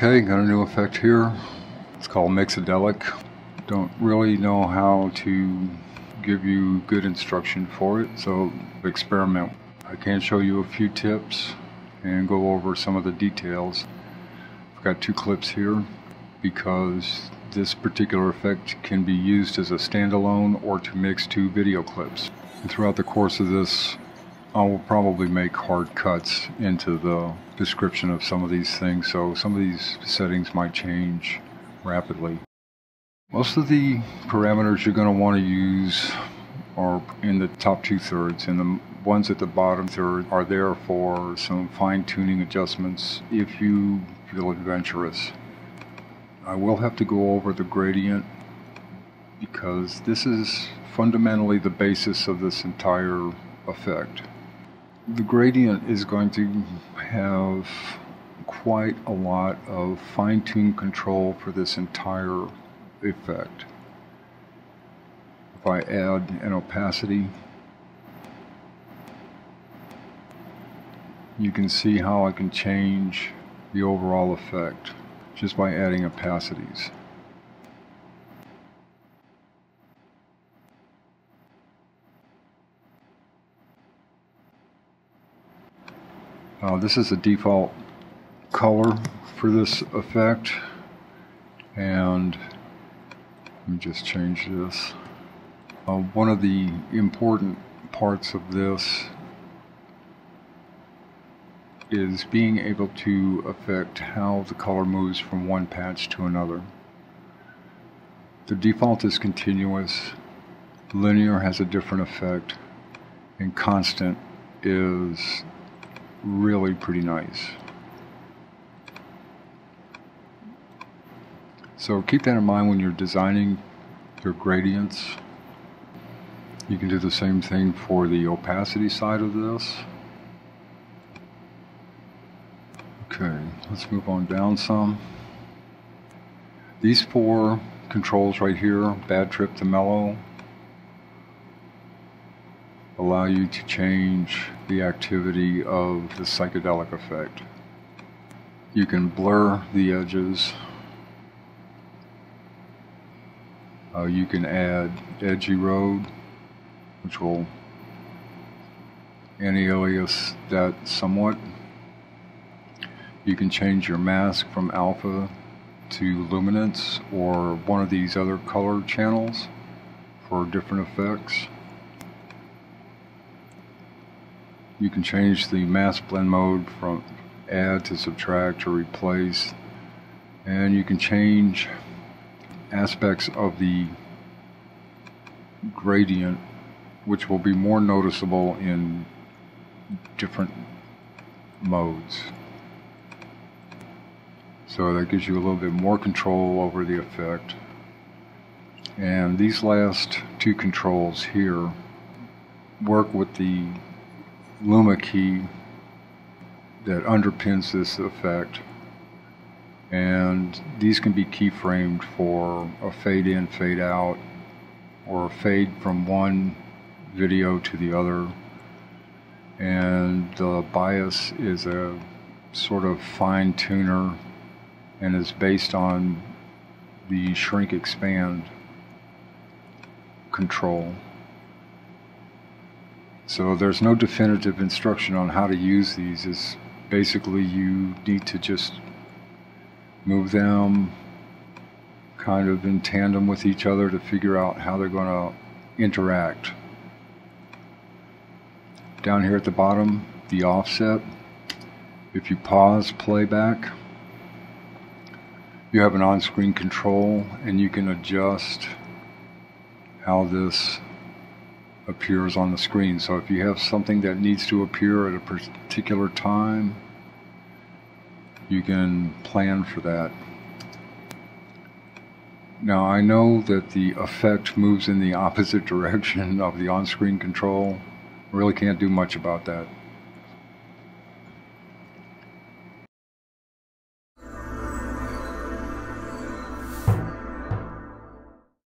Okay, got a new effect here. It's called Mixedelic. Don't really know how to give you good instruction for it, so experiment. I can show you a few tips and go over some of the details. I've got two clips here because this particular effect can be used as a standalone or to mix two video clips. And throughout the course of this, I will probably make hard cuts into the description of some of these things, so some of these settings might change rapidly. Most of the parameters you're going to want to use are in the top two thirds, and the ones at the bottom third are there for some fine tuning adjustments if you feel adventurous. I will have to go over the gradient because this is fundamentally the basis of this entire effect. The gradient is going to have quite a lot of fine-tuned control for this entire effect. If I add an opacity, you can see how I can change the overall effect just by adding opacities. Uh, this is the default color for this effect and let me just change this. Uh, one of the important parts of this is being able to affect how the color moves from one patch to another. The default is continuous, linear has a different effect, and constant is really pretty nice. So keep that in mind when you're designing your gradients. You can do the same thing for the opacity side of this. Okay, let's move on down some. These four controls right here, bad trip to mellow, allow you to change the activity of the psychedelic effect. You can blur the edges. Uh, you can add edge erode, which will anti-alias that somewhat. You can change your mask from alpha to luminance or one of these other color channels for different effects. You can change the mask blend mode from add to subtract or replace and you can change aspects of the gradient which will be more noticeable in different modes. So that gives you a little bit more control over the effect. And these last two controls here work with the Luma key that underpins this effect. And these can be keyframed for a fade in fade out or a fade from one video to the other. And the bias is a sort of fine tuner and is based on the shrink expand control so there's no definitive instruction on how to use these. It's basically you need to just move them kind of in tandem with each other to figure out how they're going to interact. Down here at the bottom, the offset. If you pause playback, you have an on-screen control and you can adjust how this appears on the screen. So if you have something that needs to appear at a particular time, you can plan for that. Now I know that the effect moves in the opposite direction of the on-screen control. Really can't do much about that.